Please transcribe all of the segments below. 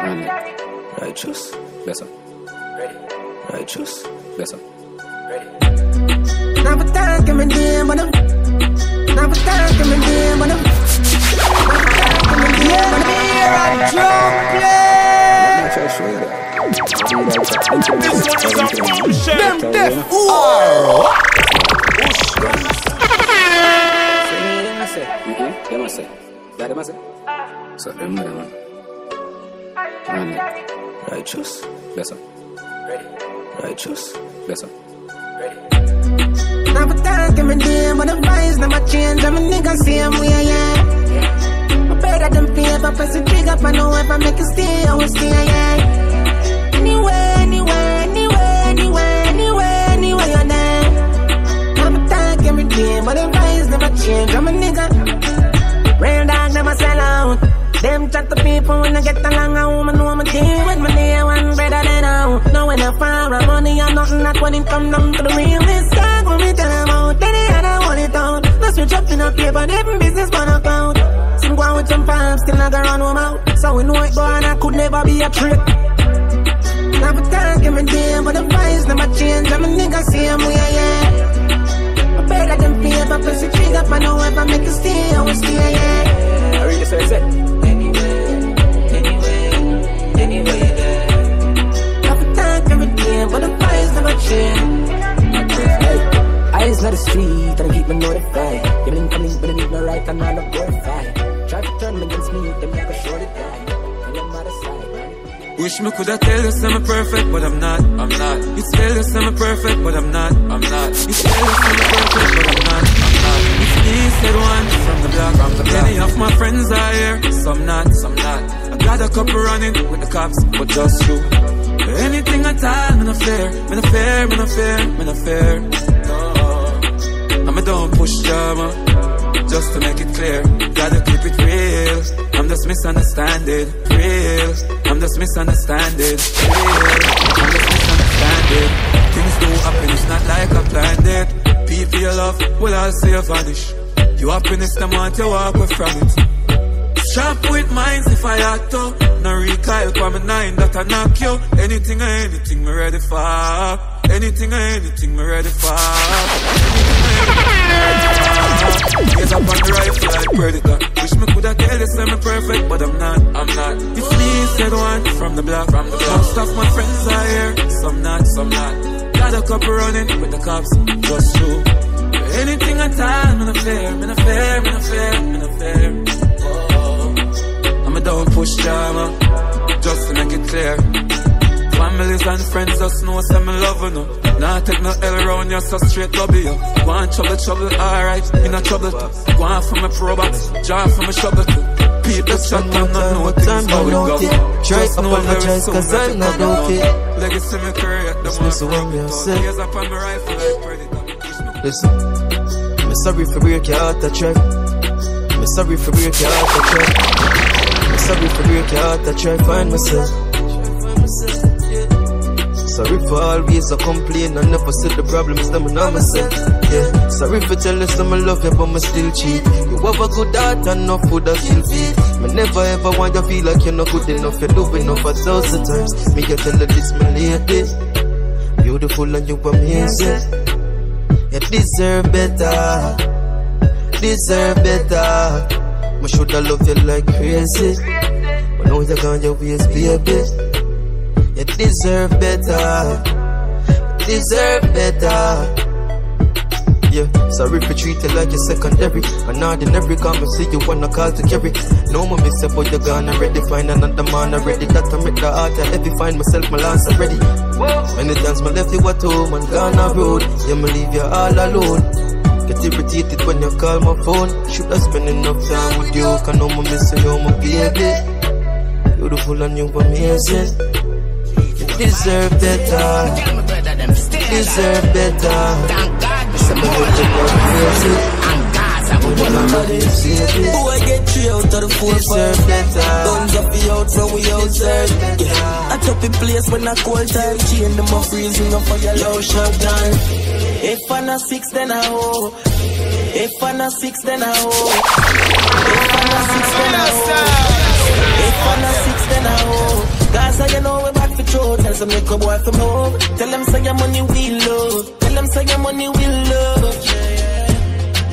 Mhm. Righteous. Ready. Righteous. Up. Ready. Now me damn, but I'm. Now for me damn, but I'm. Yeah, here I drum play. Let me try to show you that. This one is a bullshit. Them deaf. Mhm. So them them. Man, righteous. Bless up. Righteous. Bless up. Now for give me damn, but the vibes never change. I'm a nigga same way, yeah. I better than paper, press the trigger, I know if I make it stay, I will stay, yeah. Change. I'm a nigga. Real dog never sell out. Them chat to people when I get along, a woman know a deal with my day one better than out. Now when I a money or nothing, not when it come down to the real. This dog when me tell them they had I want it out. Now switch up in a paper, different business man account. Some go with some farms, still not gonna run out. So we know it go I could never be a trick. Now for time, give me but the vibes never change. I'm a nigga, same way, yeah. I better than paper, Wish me coulda tell you I'm perfect, but I'm not. I'm not. It's tell you I'm perfect, but I'm not. I'm not. It's tell you I'm perfect, but I'm not. I'm not. It's me said one from the block. From the block. Many of my friends are here, some not, some not. I got a couple running with the cops, but just true. Anything at all, me no fear, me no fear, me no fear, me no fear. No. I'm a don't push drama, just to make it clear. Gotta keep it real. I'm just misunderstanding, real. I'm just misunderstanding, real. I'm just misunderstanding. Things do happen, it's not like I planned it. People you love will all see you vanish. You happiness, them want you walk away from it. Sharp with minds if I had to. No for my nine that I knock you. Anything or anything me ready for. Anything or anything me ready for. Yes, up on the rifle like predator. Wish me coulda tell you me perfect, but I'm not. I'm not. It's me said one from the block. From the block. Most of my friends are here. Some not, some not. Got a couple running with the cops. Just true. Anything at all, me no fear, me no fear, me no fear, me no fear. I'm a oh, don't push drama, just to make it clear. Families and friends just know some me love you no. Nah take no L around you, so straight love you. Go on trouble, trouble, alright, in a trouble too. Go on for my pro box, jar for my shovel too. People shut down, not know things how it go. Just know very soon cause I'm it not go. okay. Legacy me career, the one from when you the say- Years up on my rifle like predator. Listen, I'm sorry for break your heart, I try. I'm sorry for break your heart, I try. I'm sorry for break your heart, I try find myself. Sorry for always I complain I never said the problems that I know myself. Yeah, sorry for telling some I love you but I still cheat. You have a good heart and enough food that feel feed. Me never ever want you feel like you're not good enough. You're doing enough a thousand times. Me can tell you this, my lady. Beautiful and you amazing. You deserve better. Deserve better. Me shoulda love you like crazy. But now you're gone your ways, baby. You deserve better. Deserve better. Yeah, sorry for treating like you're secondary. An ordinary come and see you wanna call to carry. No more miss boy, you're gone already. Find another man already. That to make the heart I heavy. Find myself, my last already. Many times my left you at home and gone a road. Yeah, me leave you all alone. Get irritated when you call my phone. Should I spend enough time with you? Can no more miss you, my baby. Beautiful and you amazing. Deserve better. Deserve better. Some of you think you're crazy. Boy, get three out of the four Deserve better. Guns up the out from we outside. Yeah. I up in place when a cold time. Chain them a freezing up for your low shot down. If I'm not six, then I hoe. If I'm not six, then I hoe. If I'm not six, then I hoe. If I'm not six, then I hoe. Gaza, you know show. Tell some make a boy from home. Tell them say your money we love. Tell them say your money we love.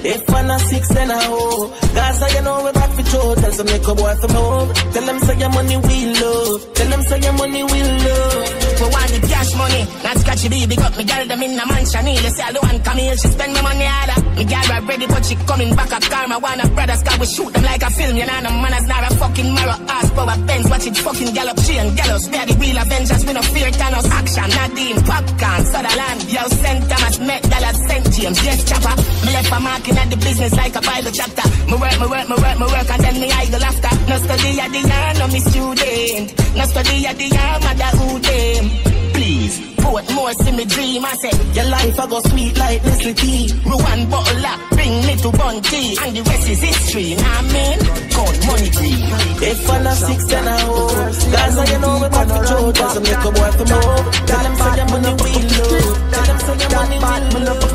If I'm not six, then I hoe. Gaza, I know we back for show. Tell some make a boy from home. Tell them say your money we love. Tell them say your money we love. We want the cash money, not scratchy baby. Got me girl them in a mansion. Nearly say I don't want come here. She spend my money harder. Me girl ready, but she coming back a car. My one of brothers got we shoot them like a film. You know, no man is not a fucking marrow ass power Benz. Watch it fucking gallop, she and gallows. Daddy wheel Avengers. We no fear Thanos. Action, Nadine, popcorn, Sutherland. Yo, St. Thomas, Met, Dallas, St. James. Yes, chopper. Me left a marking at the business like a Bible chapter. Me work, me work, me work, me work, and then me idle after. No study at the year, no me student. No study at the year, mother who them. Please, put more see me dream. I say, your life I go sweet like Nestle tea. One bottle up, bring me to Bunty. And the rest is history, nah man. God, money green. If I'm not six, then oh, I hoe. Gaza, you know we back for. Tell some make a boy from home. Tell them say your money we love. Tell them say your money we love.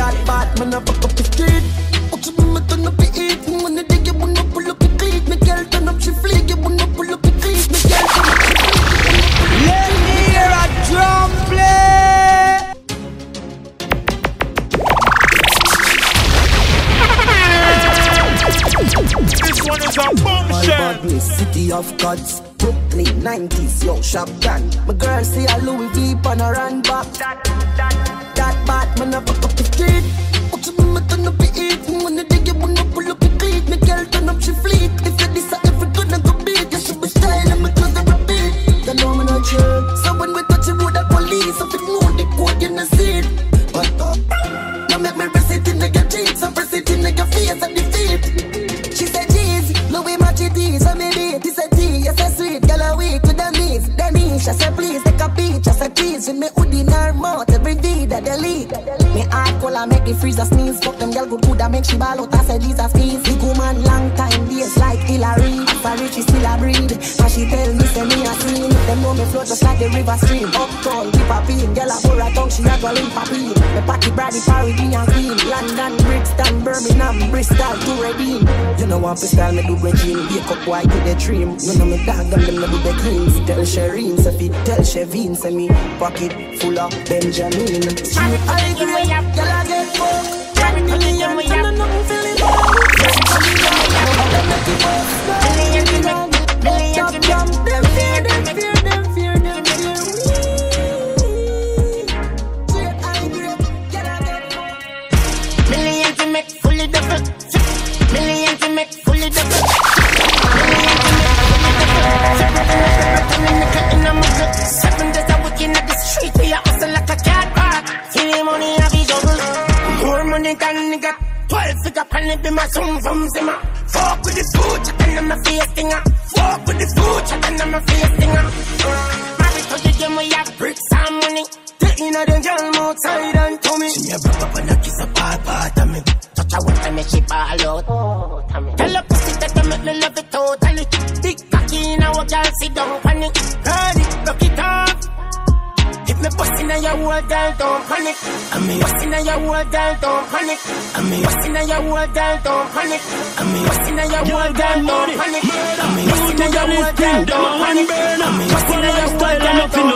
That bad man up up the street. Up the heat. Drum play. This one is a bombshell. City of gods. Brooklyn, 90s, yo, shotgun. My girl say a Louis V on a run back. That bad man up up the street. Watch me turn up the heat. When the day you wanna pull up the cleat, me girl turn up she fleet. Cola make the freezer sneeze. Fuck them girl good good, I make she ball out, I said, these are squeeze. Big woman, long time, days like Hillary. For rich, she still a breed. And she tell me, say me a scene. Them know me flow just like the river stream. Uptown, keep a pin, girl, a burra tongue, she a go limp a pin. Me party, brady, parody, and queen. London, Brixton, Birmingham, Bristol, to Redeem. You know what style me do regime Wake up white to the dream You know me dog them them me do the cleans Tell Shireen say fi Tell Shevin say me Pocket full of Benjamin Street high grade Girl I get fucked Million and I nothing feel it Million nigga. Twelve figure pan be my zoom zoom zimmer. Fuck with the food, chicken on my face stinger. Fuck with the food, chicken on my face stinger. Uh, Married to the game, we have bricks and money. Taking out the girl outside and to me. She a rub up and a kiss a part part of me. Touch her once and she ball out. Oh, Tell her pussy that I make me love it totally. Big cocky in our girl, sit down bust inna your whole girl, don't panic. I mean, bust inna your whole girl, don't panic. I mean, bust inna your whole girl, don't panic. I mean, bust inna your whole girl, don't panic. I mean, bust inna your whole girl, don't panic. I mean, bust inna your whole girl, don't panic. Girl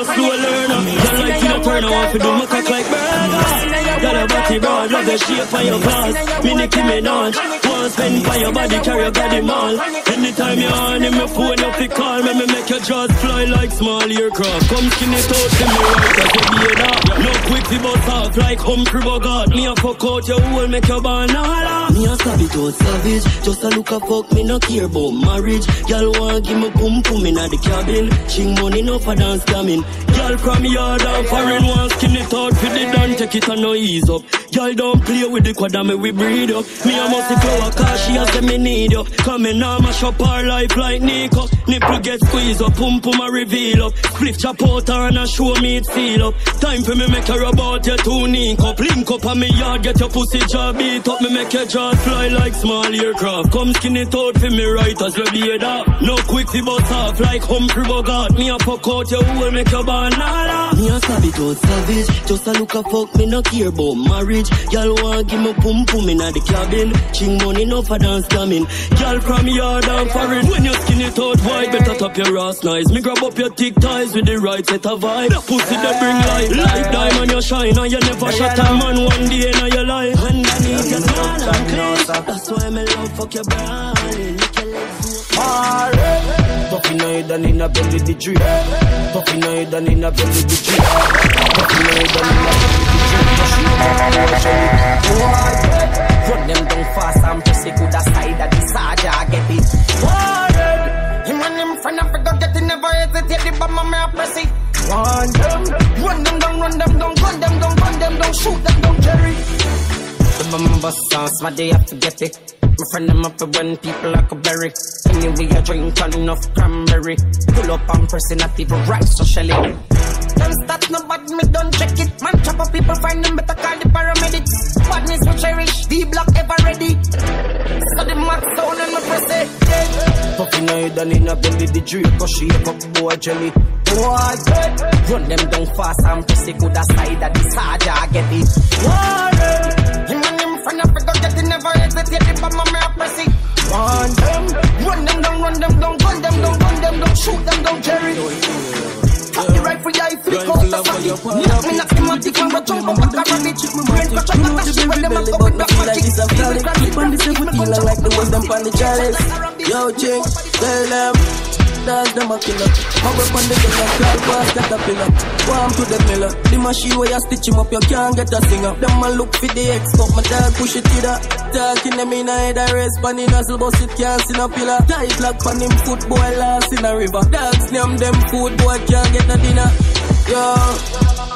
like you no turn off, you do my cock like burger. Girl your body broad, love the shape of your class. Me Nicki Minaj, want spend for your body, carry your body mall. Anytime you're on in my phone, you fi call me, me make your jaws fly like small aircraft. Come skin it out to me right as you be that. No quick fi bust off like Humphrey Bogart. Me a fuck out your hole, make your banana. Me a it out savage, just a look a fuck, me no care about marriage. Girl want give me boom boom inna the cabin. Ching money no for dance scamming. Girl from yard and foreign want skin it for the done, take it and no ease up. Girl, don't play with the quad, me we breed up. Me a must flower, cause she has me need you. Come in now, mash up her life like Nico. Nipple get squeezed up, pum pum a reveal up. Split chop out and a show me it seal up. Time for me make her about your two link up. Link up on me yard, get your pussy jaw beat up. Me make your jaw fly like small aircraft. Come skin it for me right as we be that. No quick fi bust off like Humphrey Bogart. Me a fuck out your hole, make your banana. Me a out savage. Just a look a fuck, me no care about marriage. Y'all want give me pum pum inna the cabin. Ching money no for dance coming. Y'all from yard and foreign. When you skin it out wide, better top your ass nice. Me grab up your thick ties with the right set of vibe. Pussy that bring life, like diamond you shine, and you never shut a man one day in your life. Underneath your smile and clean. That's why me love fuck your brand. Lick your legs. Alright. Tough in head and in a belly the drip. Tough in head and in a belly the drip. Tough in head and in a belly the drip. Just Run them down fast and press it to the the Saja get it. Warren, him and him friend of go get never hesitate. The bomb me a press it. Run them, run them down, run them down, gun them down, gun them down, shoot them down, Jerry. The bomb bust my day have get it. My friend them up when people a berry. Anyway, I drink enough cranberry. Pull up and pressing at people right so shelly. Them stats no bad, me don't check it. Man, chop up people find them better call the paramedics. Badness we cherish, D block ever ready. So the max down and me press it. Yeah. Puffin' head and in a belly, the Draco shake up boy jelly. Boy, run them down fast and press it the side of the Saja get it. Warren, him and him friend of go get it, never hesitate. Bomb me a press it. Run them, run them down, run them down, gun them down, gun them down, shoot them down, Jerry. Pop the rifle, yeah, if you go to socket. Knock me, knock him out, if I'm a jump up like a rabbit. Brain crash like a shit, when them a go with the magic. Keep on the 17 like the them on the chalice. Yo, chick, tell them. Dogs them a killer. My whip on the gun and call boss get a pillar. Warm to the miller. The machine where you stitch him up, you can't get a singer. Them a look for the X, but my dog push it to the Talking them in a head, I race pan in nozzle, but it can't see no pillar. Tight lock pan him foot, boy last in a river. Dogs name them food, boy can't get no dinner. Yo,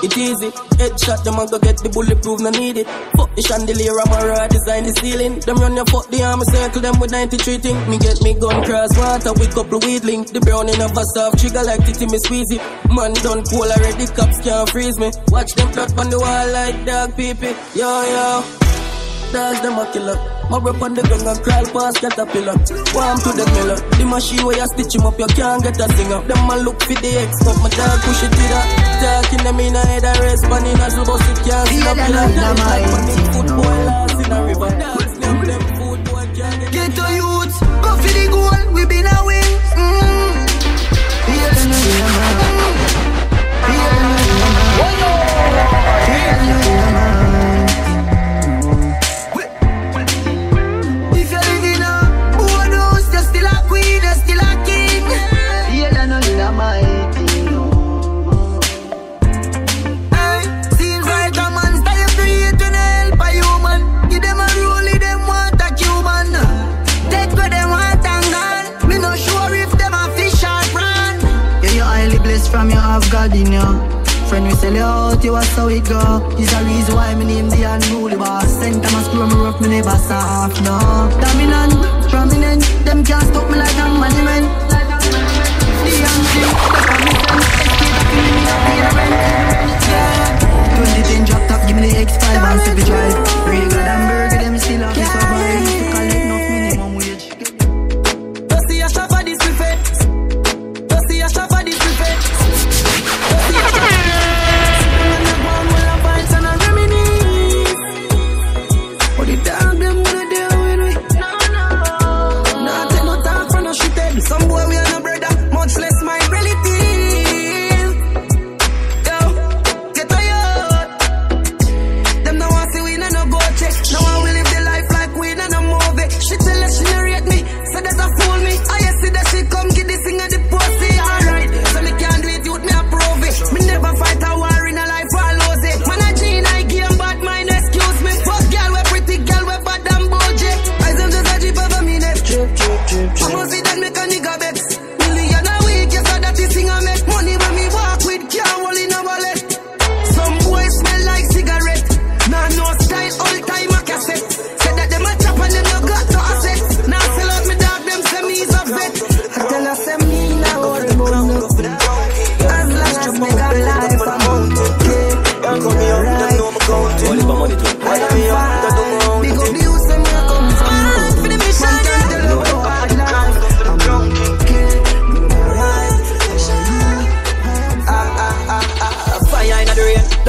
it easy. Headshot, them a go get the bulletproof, no need it. Fuck the chandelier, I'm a raw design the ceiling. Them run your fuck the arm, circle them with 93 thing. Me get me gun cross water with couple weed link. The brown in a soft trigger like titty me squeeze it. Man done cool already, cops can't freeze me. Watch them plot on the wall like dog peepee. Yo, yo. Dogs them a killer. My rep on the gun and crawl past caterpillar. Warm to the miller. The machine where you stitch him up, you can't get a singer. Them a look for the X, but my dog push it to that. Talking them in a head, I race bunny nozzle, but it can't see no pillar. Tight like funny football last in a river. Dogs them them food, boy can't get Get to youth, go for the goal, we been a you. Friend, we sell you out, you was how it go. Is the reason why me name the unruly boss. Sent time I screw me rough, me never soft, no. Dominant, prominent, them can't stop me like a monument. The young thing, the promising, escape, feeling me up here, yeah. 2010 drop top, give me the X5 and step it drive. Real God and burger,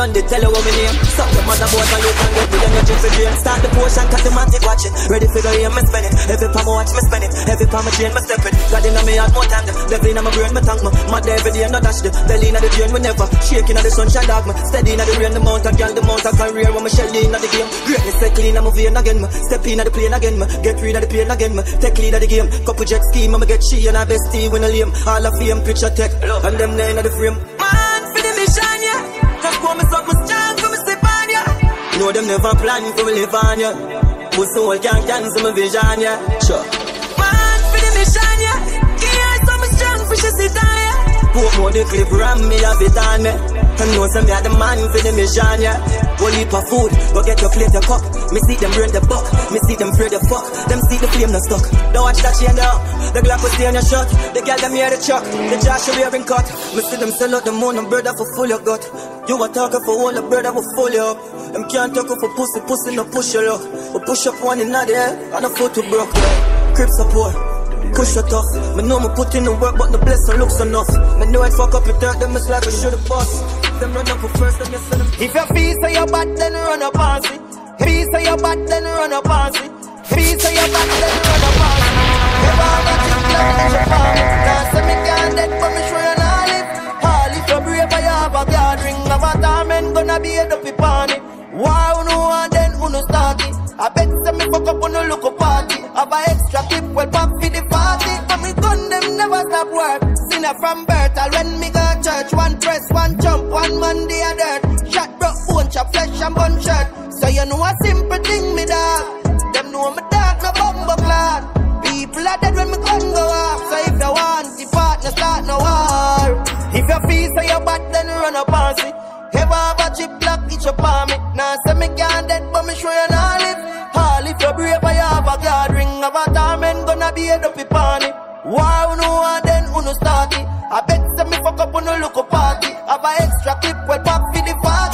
did tell you what me name. Suck your mother boy and you can get with energy for drain. Start the potion, cause the take watching. Ready for the aim, me spend it. Every time I watch, me spend it. Every time I train, me step it. God in me heart more time. The devil in my brain, me thank me. Mad every day, no dash the belly in the drain, we never. Shaking at the sunshine, dog me. Steady in the rain, the mountain, girl, the mountain career. When me shell in the game. Greatness settle in, I'm vein again, me. Step in the plane again, me. Get rid of the pain again, me. Take lead of the game. Couple jet scheme, I'ma get she and I bestie when I lame. All of fame, picture tech. And them nine of the frame. Pour me something strong for me slip on ya. No, them never plan for me live on ya. Pussy soul can't cancel my vision, yeah. Sure. Man, for the mission, yeah. Give her some strong for she sit on ya. Put more the clip ram me have it on me. And know some me are the man for the mission, yeah. One heap of food, go get your plate, your cup. Me see them burn the buck, me see them afraid the fuck. Them see the flame not stuck. Don't watch that chain down. The Glock will stay on your shot. The girl them hear the chuck. The Josh will wearing cut. Me see them sell out the moon and brother for full your gut. You a talker for all the brother will full you up. Them can't talk for pussy, pussy no push your luck. We push up one in the air, and a foot broke. Crip support. Push your tough. Me know me put in the work, but the blessing looks enough. Me know I fuck up your dirt, them is like I should've boss. Them run up for first, then you send them. If your feet say you're bad, then run up past it. Feet say you're bad, then run up past it. Feet say you're bad, then run up past it. Never have a chick like this, your family. Now say me can't dead, but me sure you not live. All if you're brave, I have a guard ring. Of a diamond, gonna be a dopey party. Why you know and then who no start it? I bet some me fuck up on a party. Have a extra clip, well back for the party. But me gun them never stop work. Sinner from birth, I when me go church. One press, one jump, one Monday a dirt. Bone, chop flesh and bun shirt. So you know a simple thing, me dog. Them know me dog, no bumbo clan. People are dead when me gun go off. So if you want the partner, start no war. If you feel so you bad, then run up and see. Ever have a chip block, it's your palm me. Now say me can't dead, but me sure you not live. All if you're brave, I have a guard ring. Of a torment, gonna be a dopey party. Why you know and then who no start it? I bet some me fuck up on a local party. Have a extra clip, well pop for the party.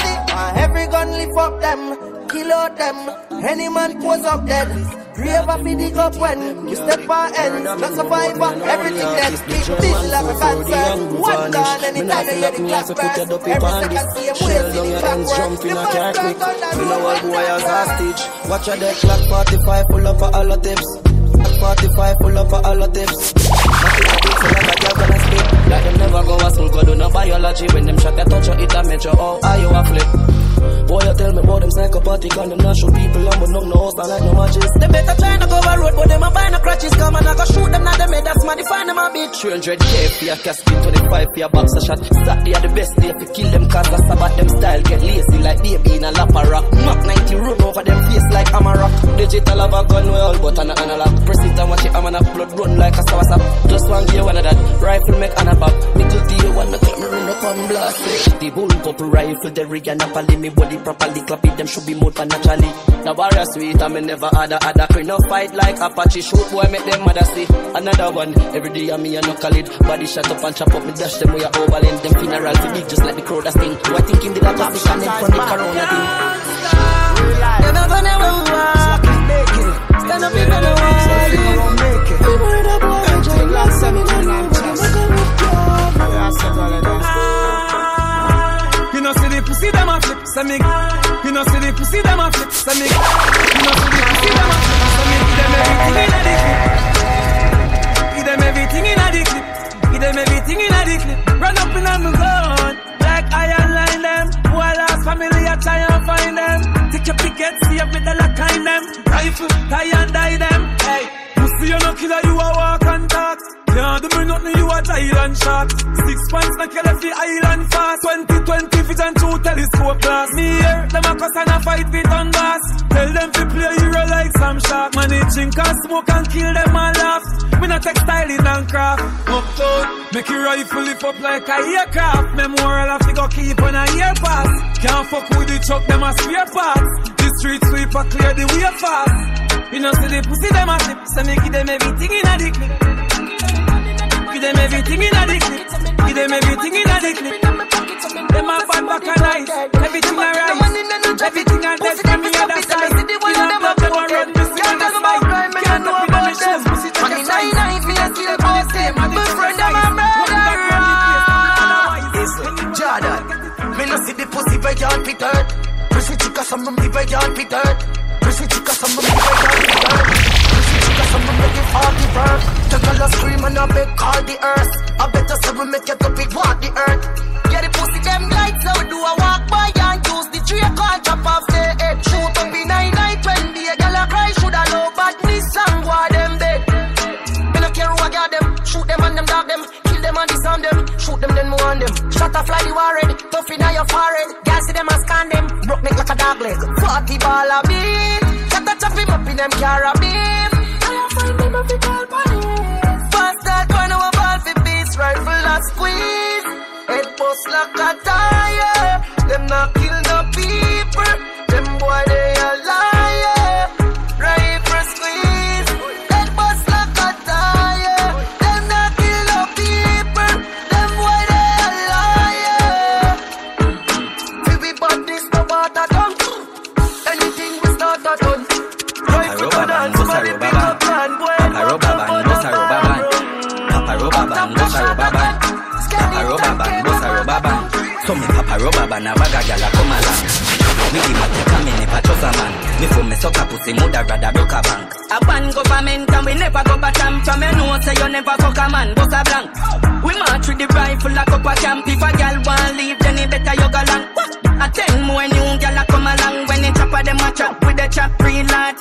And every gun lift up them, kill out them. Any man pose up dead. Brave a fi dig up when you step on ends. Not survivor, everything dead. Big fish like a cancer. One gun anytime you hear the clap burst. Every second see him way see the clock work. The first strike on the You know what boy as hostage Watch a dead clock 45 full up of all the tips 45 full up of all the tips Nothing I do so like a girl gonna Like them never go a school go do no biology When them shot a touch you it a make you oh are you a flip Boy you tell me about them psychopathic And them shoot people on but no no house like no matches. They better try to go a road but them a buy no crutches. Come and I go shoot them now them head that's my define them a bitch 300k for your casket 25 for your boxer shot. Saturday are the best day to kill them cause that's about them style. Get lazy like baby in a lap of rock. Mach 90 run over them face like I'm a rock. Digital have a gun well but an analog. Press it and watch it I'm on a blood run like a sawasap Just one gear one of that. Rifle make an a back Middle deal one the club me run up and blast it. The bull couple rifle the rig and Napoli Me body properly. Clap it them should be more for naturally The warrior sweet and me never had a other crew No fight like Apache shoot boy make them mother see Another one every day I me a knuckle it Body shot up and chop up me dash them way overland. Them funeral fi big just like the crowd that sting. Who I think him did a position in front of the corona thing You're not gonna walk. Stand up if you know what. We were the boy, Johnny Last a say me. You know see the pussy them a flip, say me. You know see the pussy them a flip, say me. Give them everything in a clip. Give them everything in a clip. Give them everything in a clip. Run up in the gun, like iron line them. Who I lost family, I try and find them. Take your picket, see if me the lock in them. Rifle, tie and die them. Hey, pussy you no killer, you a walk and talk. Can't do me nothing, you a giant shot. Six points, you left the island fast. 2020 vision through telescope glass. Me here, them a cuss and a fight with on gas. Tell them to play hero like some shark. Managing can smoke and kill them and laugh. Me not textiling and craft. Uptown, make your rifle lift up like a aircraft. Memorial have to go keep on a year pass. Can't fuck with the truck, them a spare parts. The street sweeper clear the way fast. You know, see the pussy them a slip, so me give them everything in a clip. Give them everything in a the clip. Give them everything in a the clip. Them a bad back and nice. Everything a rise. Everything a dead from the other side. You know, blood them a run. Me see on the spike. Can't up in my shoes. Pussy take a side. Jordan Me no see the pussy where you fit hurt. Prissy chica, some of me can't fit hurt. Prissy chica, some of me fit hurt. Prissy chica, some of me give all the birth. The girl scream and I beg call the earth. I better say we make it up, it walk the earth. Yeah, the pussy them lights, so do a walk by and use the tree, can't chop off the head. Shoot up in nine night when the girl a cry, should I low badness and go them dead. Me no care who I got them, shoot them and them dog them, kill them and disarm them, shoot them then move on them. Shot a fly the warhead, tough in your forehead, gas see them and scan them, broke neck like a dog leg. Forty ball a beat, shot a chop him up in them carabin. Fast that corner of ball for beats, rifle a squeeze. Head bust like a tire. Them not kill no people. Them boy they me papa rubber band, a bag a gyal a come along. Me give my take a me never trust a man. Me for me suck a pussy, mother rather broke a bank. A ban government and we never go back camp From you know say you never fuck a man, bust a blank We march with the rifle like up a camp If a gal want leave then it better you go A ten more new gal a come along When they chop a them a chop with the chop green lot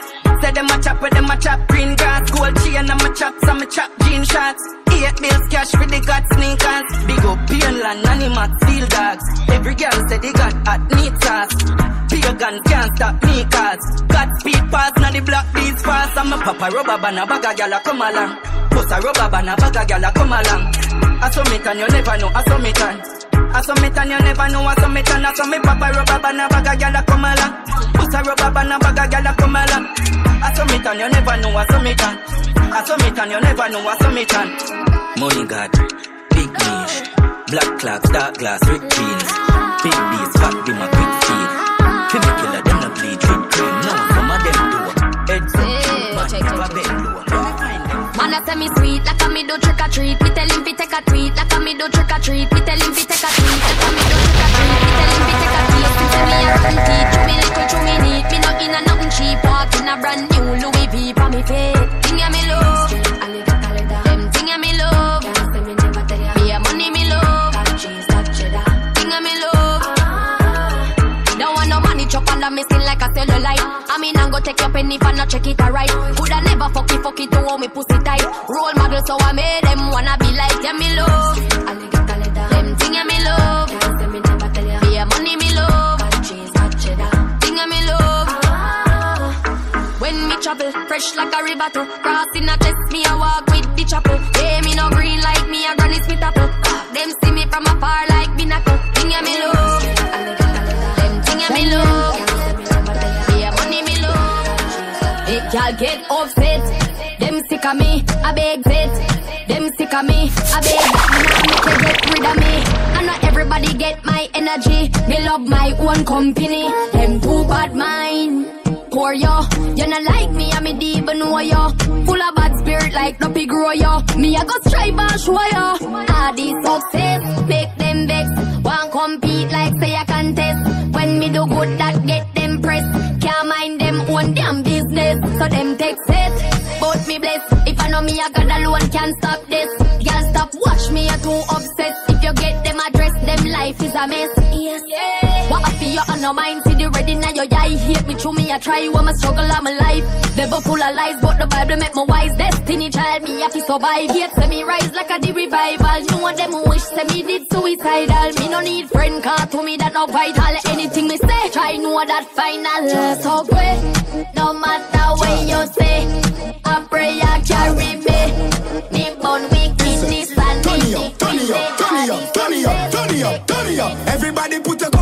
Say them a chop with them a chop green grass. Gold chain and my chop some me chop jean shots. Eight bills cash for the got sneakers. Big up Painland, Animax, Field Dogs. Every girl say they got hot neat sauce. Pagan can't stop me cause God speed pass now the block these fast. I'm a papa rubber band a bag gyal a come along. Plus a rubber band a bag gyal a come along. I saw me and you never know I saw me and I saw me and you never know I saw me and I saw me papa rubber band a bag a gyal a come along Plus a rubber band a bag a gyal a come along I saw me and you never know I saw me and I saw me and you never know I saw me and Money God, big niche. Black clocks, dark glass, rick beans. Big beats, fat be my quick feed. Feel killer, them no bleed, drip cream. No, some of them do. Heads up, man, never bend low. Man, I tell me sweet, like a me do trick or treat. Me tell him fi take a treat, like a me do trick or treat. Me tell him fi take a I mean, I'm go take your penny for not check it alright. Coulda never fuck it, fuck it to hold me pussy tight. Role model, so I made them wanna be like yeah, me love. Them thing yeah, me love. Me a money me love. Thing yeah, me love. When me travel, fresh like a river to Crossing a test, me a walk with the chapel Yeah, me no green like me a granny smith apple Them see me from afar like y'all get upset Them sick of me, I beg it Them sick of me, I beg Now make you get rid of me I know everybody get my energy Me love my own company Them too bad mind Poor yo, you not like me, I me deep even know yo. Full of bad spirit like no pig grow yo. Me I go strive and show yo. All this success, make them vex. Want compete like say I contest. When me do good, that so them take it. But me bless, if I know me I got alone, can't stop this. Girl stop watch me, you're too obsessed. If you get them address, them life is a mess. Yes. Yeah. What I feel you on no mind, see the ready now your eye. Hate me through me, I try I'm a struggle, I'm alive. Devil full of lies, but the Bible make me wise. Destiny child, me have to survive. Hate say me rise like a the revival. You want them who wish say me did suicidal. Me no need friend, car to me that no vital. Anything me say, try know that final. So great, no matter what you say. I pray I carry me. Me born wickedness and up, turn it up, turn it up, turn it up, turn it up, turn it up. Everybody put a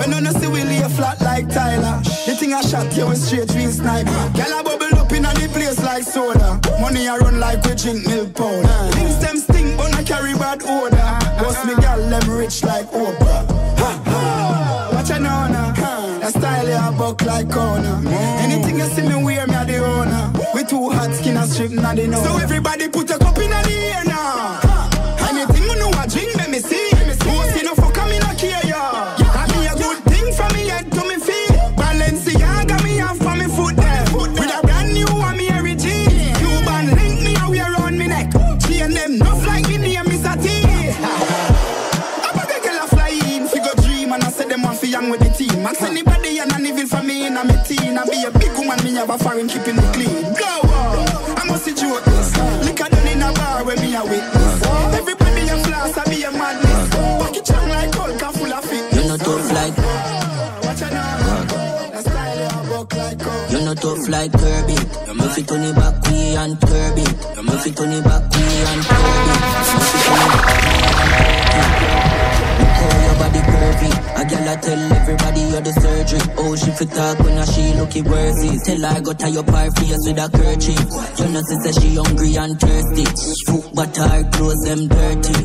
When you no see we lay flat like Tyler. The Anything I shot, you with straight dream snipe. Girl, I bubble up in the place like soda. Money I run like we drink milk powder. Things them stink, but I carry bad odor. Boss me girl, them rich like Oprah. Ha, ha. Watch out now, now. That style ya buck like corner. Anything you see me wear, me a the owner. We too hot, skin and strip, not the know. So everybody put a cup in the air tough like Kirby. You move it on the back, we and Kirby. You move it on the back, we and Kirby. It the Look how your body curvy. A girl I tell everybody you're the surgery. Oh, she fit talk when I she looking worthy. Tell her I go tie her face with a kerchief. You know she say she hungry and thirsty. Foot but her clothes them dirty.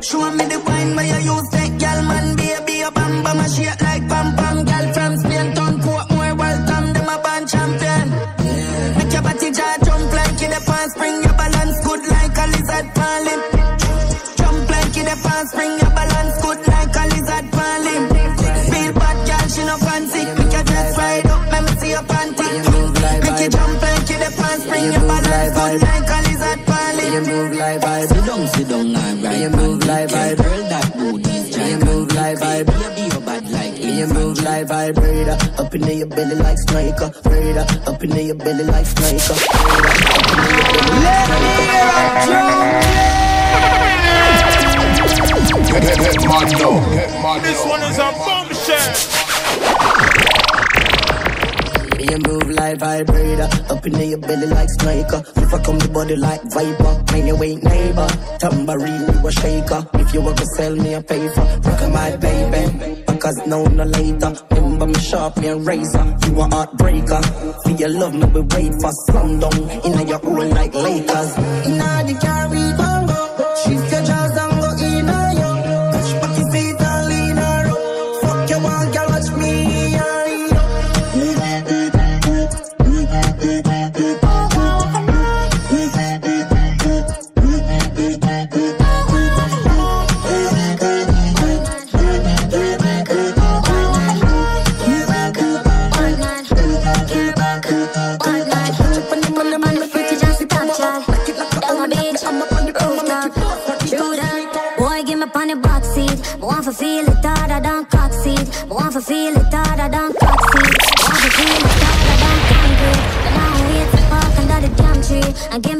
Show me the wine where you use that gal man baby a bam bam a shake like balance good like a lizard falling You move like vibe. Sit down, sit down and right. You move like vibe. Girl, that booty's giant. You move like vibe. Baby, you bad like You move like vibrator, up in your belly like sniper, Raider, up in your belly like sniper, Raider, up in your belly like This one is a bombshell. You move like vibrator, up in your belly like sniper. If I come the body like viper, man you ain't neighbor. Tambourine you a shaker. If you ever sell me a paper, rock my baby. Because now no later. Remember me sharp, me a razor. You a heartbreaker. For your love, me we wait for sundown. In your own like Lakers. Inna the car we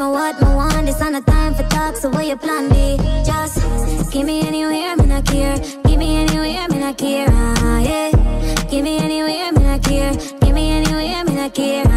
Me what me want. This on the time for talk. So where you plan B? Just give me anywhere, me not care. Give me anywhere, me not care. Ah, yeah. Give me anywhere, me not care. Give me anywhere, me not care.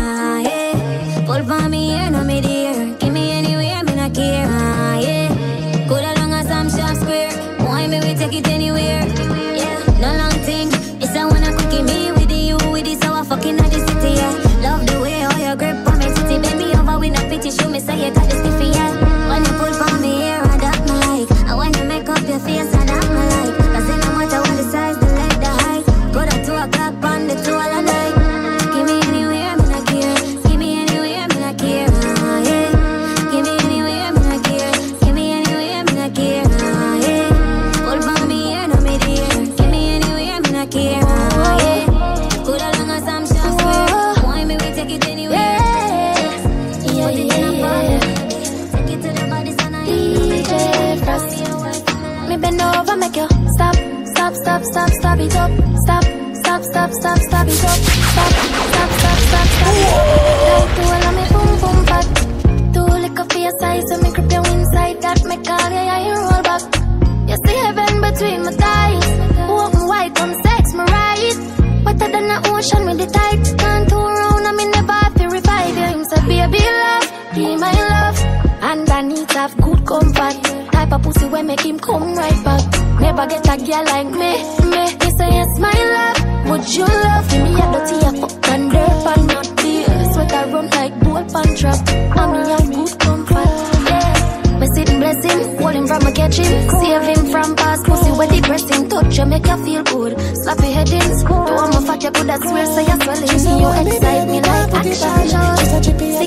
Pussy where make him come right back. Never get a girl like me, me. Me say yes, my love. Would you love me? I dirty a fuck and dirt pan not beer. Sweat I run like bull pan trap. And me have good comfort. Yeah. Me sitting blessing, hold him from a catch him. Save him from past pussy where depressing. Touch you make you feel good. Slap your head in. Do want my fat, you could have swear say you're swelling. You excite me like action shows. Stick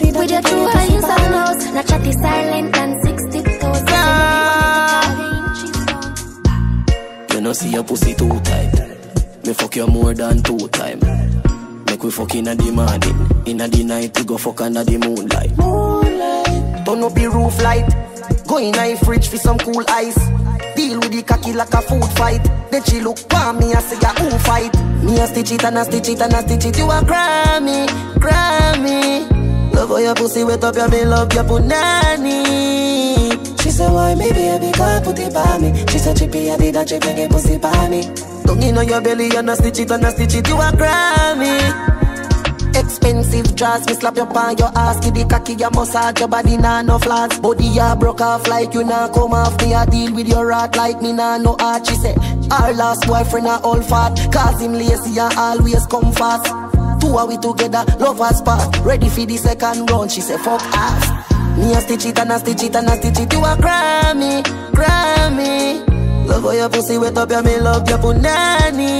see your pussy too tight. Me fuck you more than two time. Make we fuck inna the morning, inna the night we go fuck under the moonlight. Moonlight. Turn up the roof light. Go in a fridge for some cool ice. Deal with the cocky like a food fight. Then she look for me and say, "Yeah, who fight?" Me a stitch it and a stitch it and a stitch it. You a Grammy, Grammy. Love how your pussy wet up, yeah, me love your punani. She said, why me baby can't put it by me? She said, chippy, I did a chip and get pussy by me. Don't you know your belly and a stitch it and a stitch it. You a Grammy. Expensive dress, me slap your pan, your ass, the cocky, your massage, your body nah no flaws. Body ya broke off like you nah come off. Me a deal with your rat like me nah no art. She said, our last boyfriend a all fat, cause him lazy and always come fast. Two are we together, lovers part. Ready for the second round, she said, fuck off. Me a stitch it and a stitch it and a stitch it. You a Grammy, Grammy. Love how your pussy wet up, yeah, me love your punani.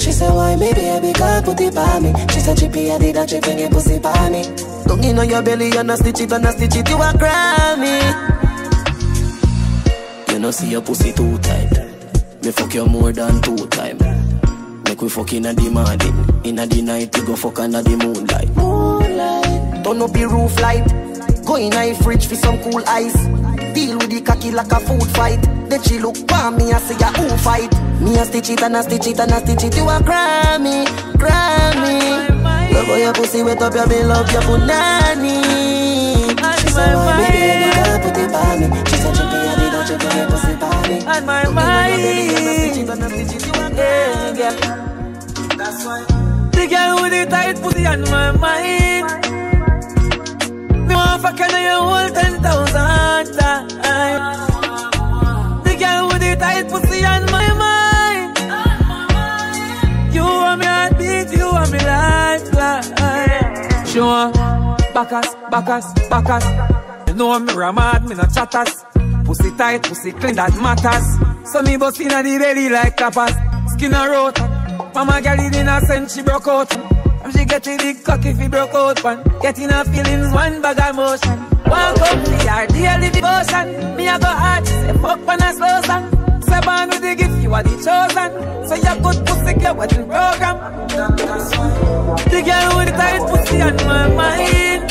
She said, why me baby can't put it by me? She said, chippy, I did a chip and get pussy by me. Don't you know your belly and a stitch it and a stitch it, you a Grammy. You know see your pussy too tight. Me fuck you more than two time. Make we fuck inna the morning, inna the night we go fuck under the moonlight. Moonlight. Turn up the roof light. Go in a fridge for some cool ice. Deal with the cocky like a food fight. Then she look for me and say, "Yeah, who fight?" Me a stitch it and a stitch it and a stitch it. You a Grammy, Grammy. Love how your pussy wet up, yeah, me love your punani. She said, "Why me baby can't put it by me?" She said, "Chippy, I did a chip and get pussy by me." On my mind. Yeah, girl. That's why. The girl with the tight pussy on my mind. Want fuck you ten thousand times. The girl with the tight pussy on my mind. You are me heartbeat, you are me lifeline. Sure, backus, backus, backus. You know me ramad, me no chatters. Pussy tight, pussy clean, that matters. So me bust inna the belly like tapas. Skin a Mama girl it in a sense she broke out. And she get a big cock if he broke out one. Getting her feelings, one bag of motion. Walk up to her daily devotion. Me a go hard, she say fuck when I slow song. Say born with the gift, you are the chosen. So you good pussy girl the program. The girl with the tight pussy on my mind.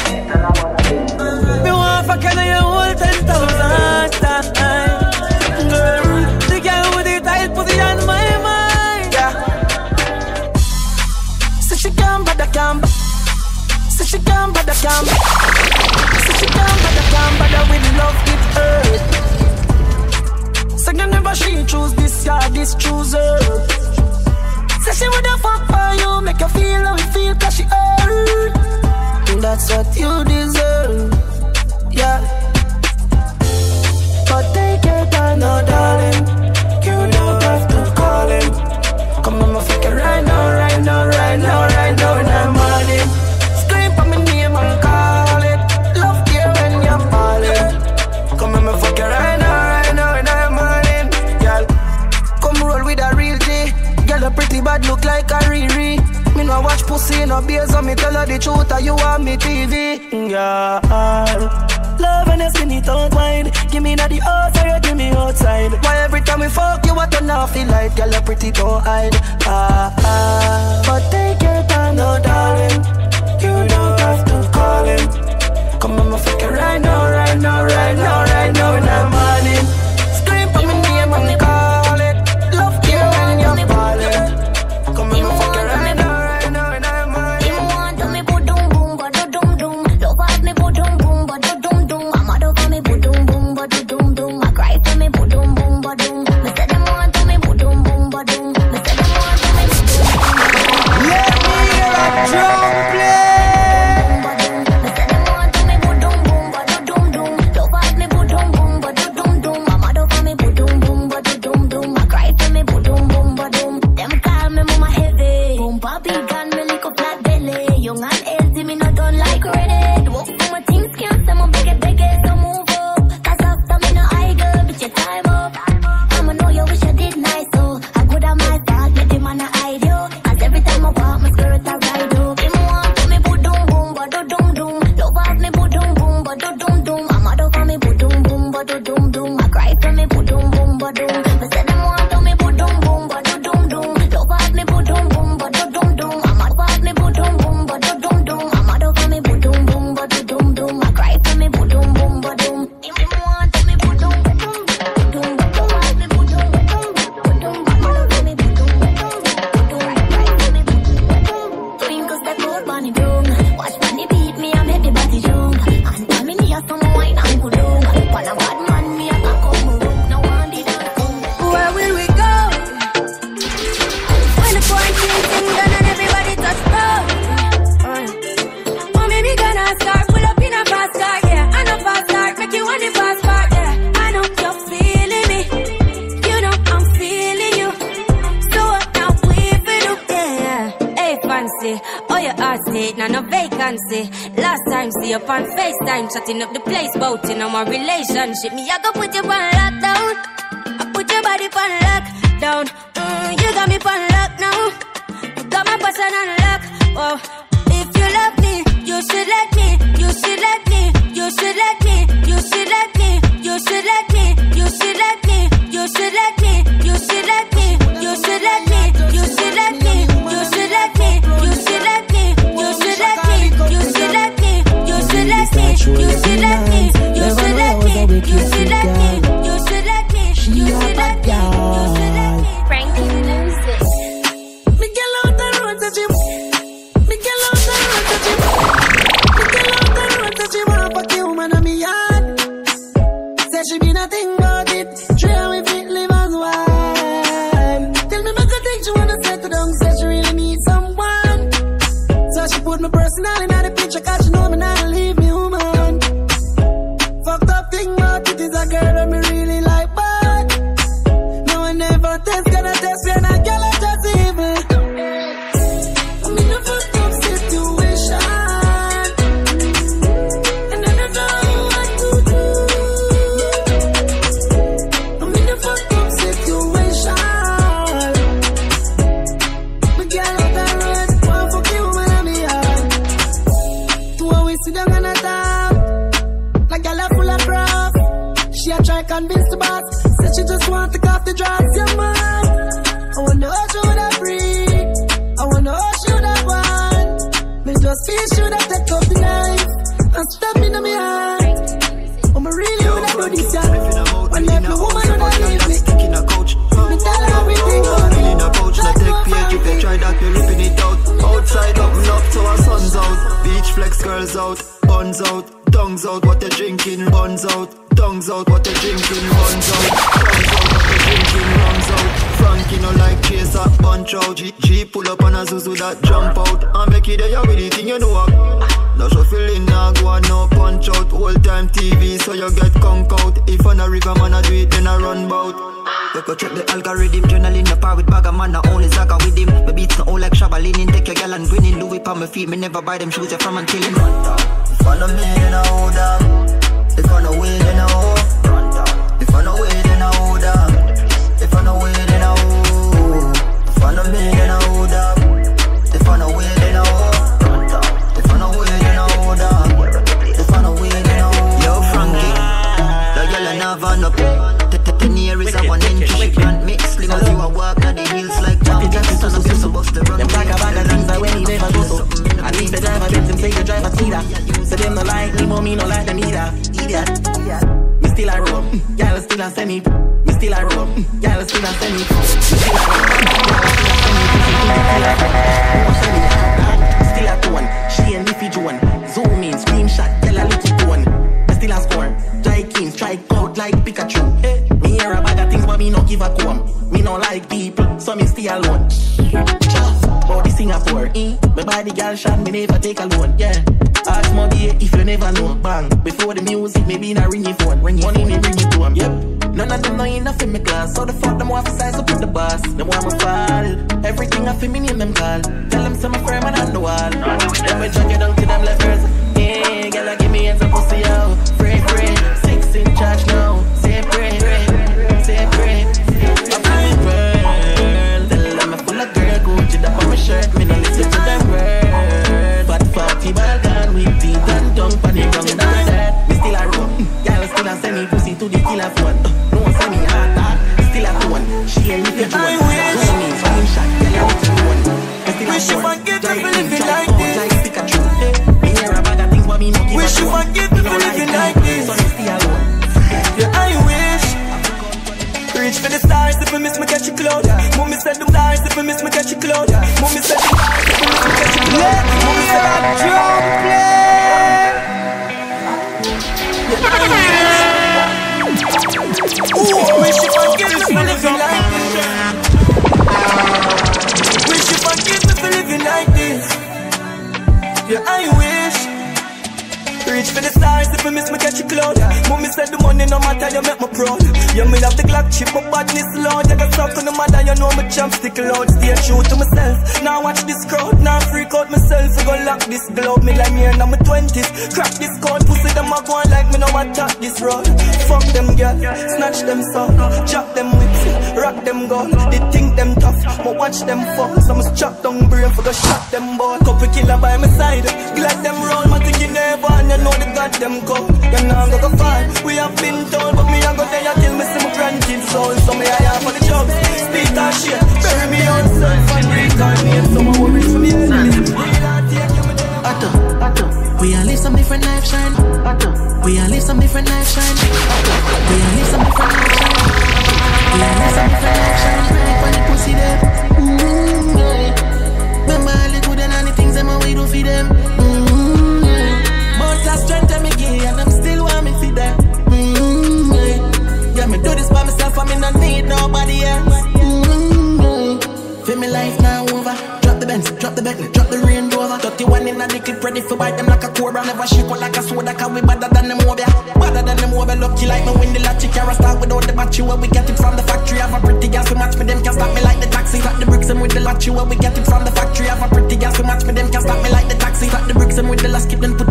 Me want fuck you your whole ten thousand b- Say she can't bother, can't bother with love it eh. hurt Say you never she choose this guy, this choose her Say she woulda fuck for you, make you feel how you feel cause she hurt. That's what you deserve, no beers, so me tell her the truth, or you want me TV. Girl, love when you spin it out wide. Give me na the outside, give me outside. Why every time we fuck you, I turn off the light, girl, you pretty don't hide. Ah ah, but take your time, no darling. You don't have to call him. Come on, my fuck it right now, right now, right now, right now in the morning. And make it there with the thing you know. Now shuffling now go and no punch out. Old time TV, so you get conk out. If on a river man I do it, then I run bout. You go check the algorithm, journaling the power with bag man, I only zaga with him. My beats not all like Shabalinin, take your gal and grinning, Louis on my feet, me never buy them shoes, you from until him. Follow me, then I hold up. If I know way, then I hold. If I know way, then I hold up. If I know way, still a semi. Me still a roll. Y'all still a semi. Still a tone. She and Leafy Joan. Zoom in, screenshot. Y'all a little tone. Me still a score. Jai King strike out like Pikachu. Eh, me hear a bag of things, but me no give a comb. Me no like people, so me stay alone. Body Singapore. Eh, me buy the girl shot, me never take a loan. Yeah. Ask my if you never know. Bang. Before the music, me be in a ringy phone. Money me bring Yep, none of them no enough in my class. So the fuck them want to size up with the boss. Them want me fall. Everything I feel me name them call. Tell them some firm and on the wall. Let me drag you down to them lepers. Yeah, girl, I give me hands up, pussy out. Free, free. Six in charge. Stick loud. Stay true to myself. Now watch this crowd, now freak out myself. I go lock this glove, me like me in my twenties. Crack this code, pussy them a go on like me no attack this road. Fuck them girl, snatch them son, chop them whips, rock them gun. They think them tough, but watch them fall. Some chop down brain for the shot them boy. Couple killer by my side, glad them roll, my thing you never and you know the got them cold. Know I'm gonna fight. We have been told, we all live some different life shine. We all live some different life shine. Bricks you. Where we get it from the factory. Have a pretty gas, we match me, them can't stop me like the taxi. Got the bricks and with the last kit, then put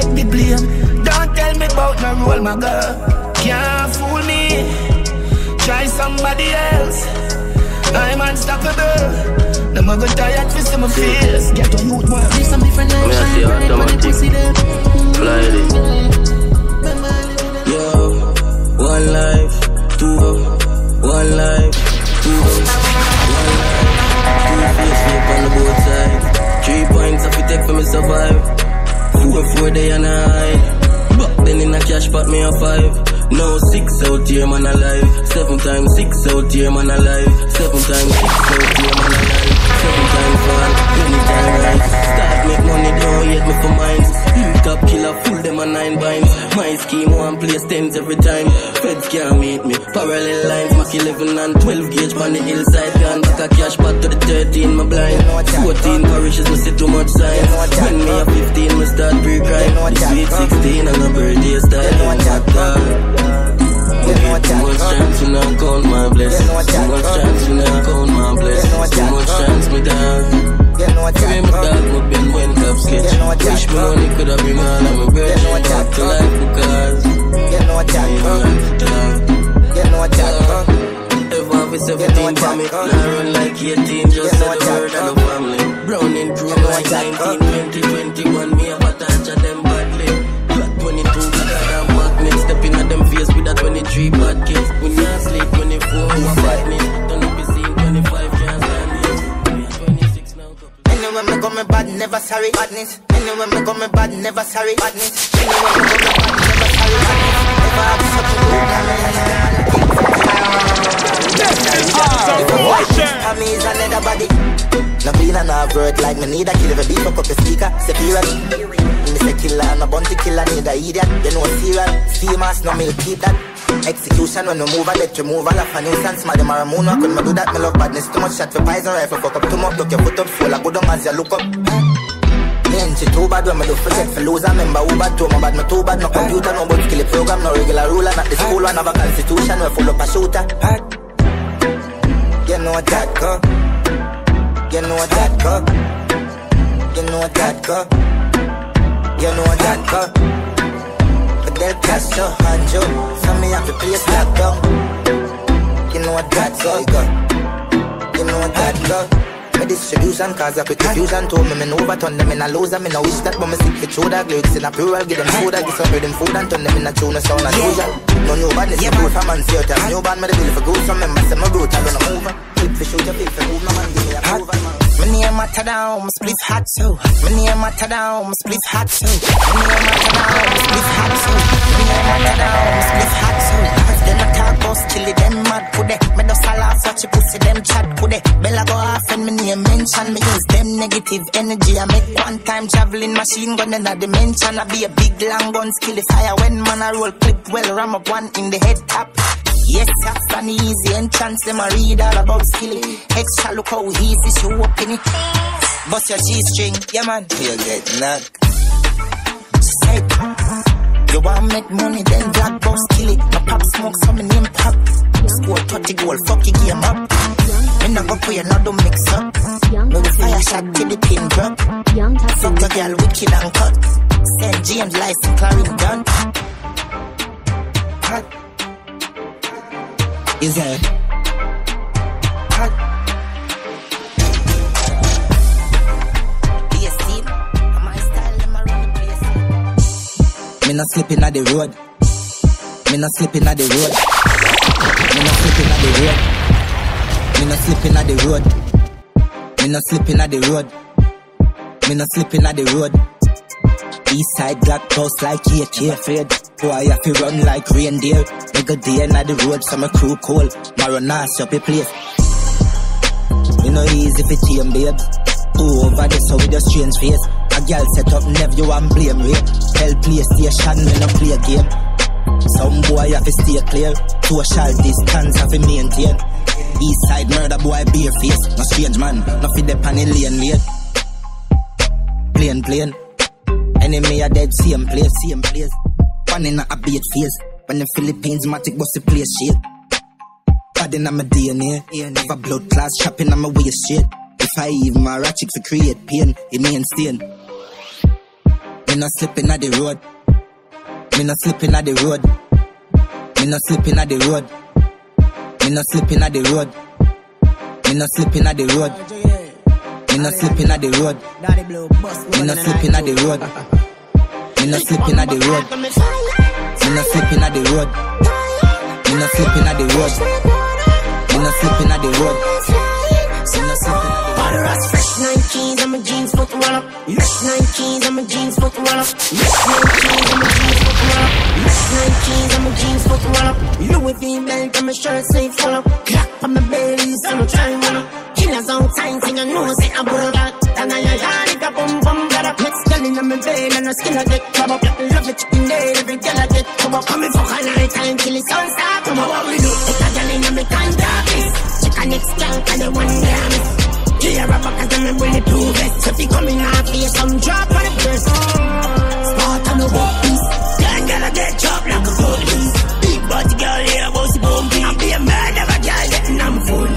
take the blame. Don't tell me about no role, my girl Can't fool me. Try somebody else. I'm unstoppable. Them a go tired for see my face Get a youth man Live some different life, shine bright, pan the pussy them. Fly it. Yo, one life, two, one life, two, one life, two face flip on the both sides. Three points if you take for me survive. Four, four day and a hide. Back then in a cash pot me a five. Now six out here man alive. Seven times six out here man alive. Seven times six out here man alive. Seven times fall, many times rise. Start make money, don't hate me for mines. Hilltop killer, full them a nine binds. My scheme one place tens every time. Feds can't meet me. Parallel lines, Mac 11 and 12 gauge on the hillside. Gun back a cash pot to the 13, my blind. 14 parishes, me see too much signs. When me a 15, me start pre-crime. Sweet 16 and a birthday style. Oh my Too much chance to not count my. Too much chance count my. Too much chance me down. Pray me dog, me been when top sketch. Wish me money could have been all of my bread. Back to life because I am alive. Ever have a 17 for me. Now run like 18, just said the word of the family. Browning crew like 19, 20, 21. Me a of them at them face with a 23 bad kids. We not sleep 24 hour badness. Don't be seen 25 can't stand it. Anyway, me go me bad, never sorry. Badness. Anyway, me go me bad, never sorry. Badness. Anyway, me go me bad, never sorry. Badness. Never have such a good For me is another body. No feel and no word like me need a kill if a beat fuck up the speaker. Security. Me say killer and a bounty killer need a idiot. You know serial. Famous no milk keep that. Execution when we move I let you move all of a nuisance. My dem are a moon, couldn't do that. Me love badness too much shot for poison rifle. Fuck up too much, look your foot up, full of good on as you look up. Me ain't shit too bad when me do forget for lose. I remember who bad too, my bad, me too bad. No computer, no but skill program, no regular ruler. Not the school one have a constitution, we full up a shooter. You know that go. You know that go. You know that go. You know that they'll cast your hand, Joe. For me have to place lockdown. You know what that's all. You know what that go. My distribution cause a quick confusion. Told me me no overturn them in a loser Me no wish that but me sick for shoulder Lyrics in a plural Give them soda Give some rhythm food And turn them in a tune. Sound as usual No new badness yeah, good for man theater New band me the bill for good. Some members say me brutal When I move Flip for shoot your feel for move No man give me a approval man my name matter down, my spliff hot too. My name matter down, my spliff hot too. My name matter down, my spliff hot too. My name matter down, my spliff hot too. If them a talk us, it, them mad they? Me a laugh, watch you pussy, them chat they? Bella go off and me name mention, me use them negative energy. I make one time traveling machine gun in a dimension. I be a big long gun, skill fire when man I roll clip well, ram up one in the head top. Yes, that's an easy entrance. Them I read all about skilly. Extra look how easy she open it. Bust your G-string, yeah man. You get knocked. Say, you want make money, then black boss kill it. My pop smoke, some name pop. Score 30 goal, fuck your game up. Me not go play another mix up. Me will fire shot till the pin drop. Fuck a girl, wicked and cut. St. James license, Clarendon. Is that? Me not slipping at the road. Me not slipping at the road. Me not slipping at the road. Me not slipping at the road. Me not slipping at the road. Me not slipping at the road. East side black post like AK afraid. Boy, I have to run like reindeer. Nigga day in the road, so my crew cold. Maronas up a place. You know easy for team, babe. Who over there so with your strange face. A girl set up never nephew and blame rape. Tell PlayStation me no play a game. Some boy have to stay clear. Social distance have to maintain. East side murder boy bare face. No strange man, no fit the pan in lane late. Plain plain. Enemy are dead, same place, same place. One in a beat phase. When the Philippines matic bust the place shit. Bad in my DNA. If a blood class chopping on my waist shit. If I even my ratchet for create pain, it mean stain. Me not slipping at the road. Me not slipping at the road. Me not slipping at the road. Me not slipping at the road. Me not slipping at the road. Me not slipping at the road. Me not slipping at the road. Me not slipping at the road. Me not slipping at the road. Me not slipping at the road. Me not slipping at the road. Bottle rocks fresh 19s, I'm a jeans foot up. Fresh 19s, I'm a jeans foot roll up. Fresh 19s, I'm a jeans foot roll up. Fresh 19s, I'm a jeans foot roll up. Louis V belt, I'm shirt sleeve full up. Clap on my belly, I'm trying to Killers on time, sing a know, say a bull that. And I a boom boom, got up. Next girl in my bed, and her skin I get club up. Love it chicken dead, every girl I get come up. Come and fuck all night time till it's on stop. Come on, what we do? Put a girl in my contact list. Check a next girl, and the one damn it. Here a back and me really prove it. So if you come in and face some drop on the first. Spot on the walk piece. Young girl I get chopped like a police. Big body girl here, bossy bumpy. I be a man of a girl getting on full.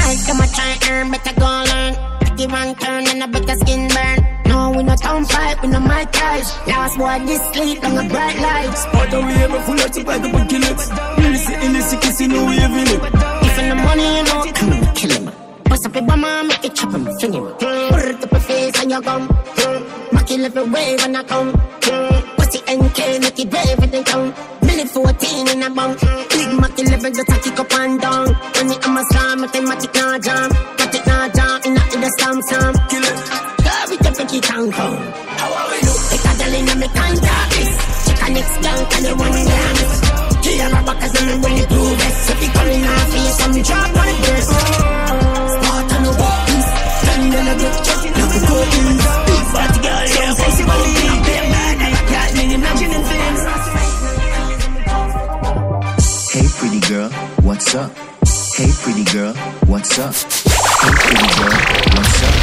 I come a try earn, better go learn. Pretty one turn and a better. No, we no fight, we no my ties. Last boy this sleep on a bright light. Spot away, but full of chip like a bucket. Really sitting in the sick, see no way of it. If in the money, you know, come on, kill him. Bust up your bummer, make it chop him, fling him. Put up your face and your gum. Back it every wave when I come. Pussy NK, make it brave when they come. Millie 14 in a bunk. Big Mac 11, just a kick up and down. When it am a slam, mathematic now jam. Mathematic now jam, in a in the slam slam. Me. Check a next. Here back as really. So if you come in I'm drop on the burst. Spot on the walk piece. Then then I get chucked like a cold piece. Big fat girl, yeah, pussy body. Be a man, I got me imagining things. Hey pretty girl, what's up? Hey pretty girl, what's up? Hey pretty girl, what's up?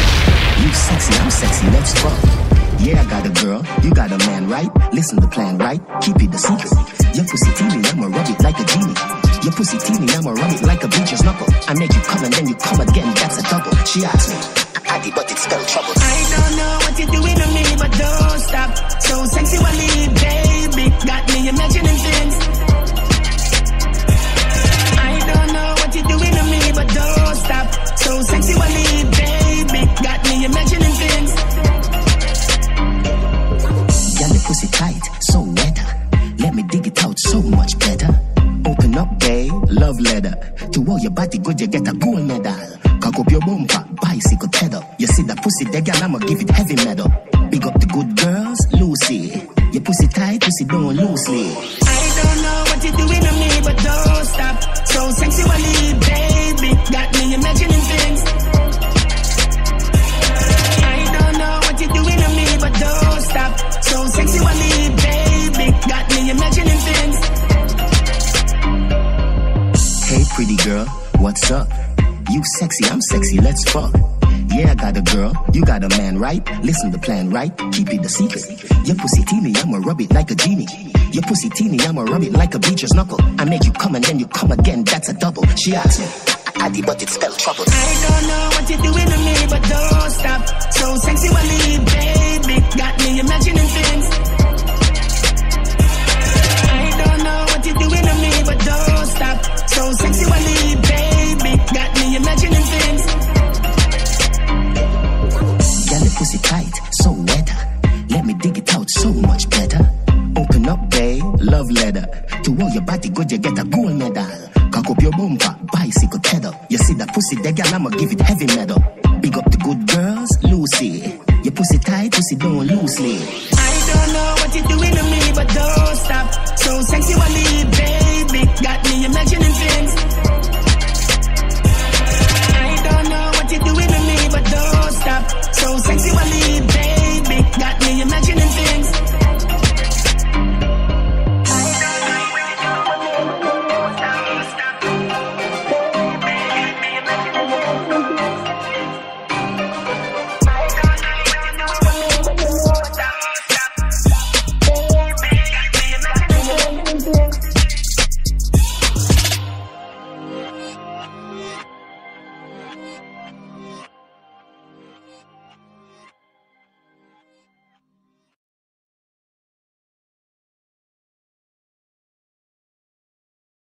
You sexy, I'm sexy, let's fuck. Yeah, I got a girl, you got a man, right? Listen to plan, right? Keep it a secret. Your pussy teeny, I'ma rub it like a genie. Your pussy teeny, I'ma rub it like a bleacher's knuckle. I make you come and then you come again, that's a double. She asked me, I did, but it spelled trouble. I don't know what you're doing to me, but don't stop. So sexually, baby, got me imagining love letter. To all your body good, you get a gold medal. Cock up your bumper, bicycle pedal. You see that pussy, there, girl, I'ma give it heavy metal. Big up the good girls, Lucy. Your pussy tight, pussy down loosely. Fuck. Yeah, I got a girl, you got a man, right? Listen to plan, right? Keep it a secret. Your pussy teeny, I'ma rub it like a genie. Your pussy teeny, I'ma rub it like a bleacher's knuckle. I make you come and then you come again, that's a double. She asked me, Addy, but it spelled trouble. I don't know what you're doing to me, but don't stop. So sexually, baby, got me imagining things. Love letter. To all your body good, you get a gold medal. Cock up your bumper, bicycle pedal. You see that pussy there, girl, I'ma give it heavy metal. Big up the good girls, Lucy. Your pussy tight, pussy down loosely. I don't know what you're doing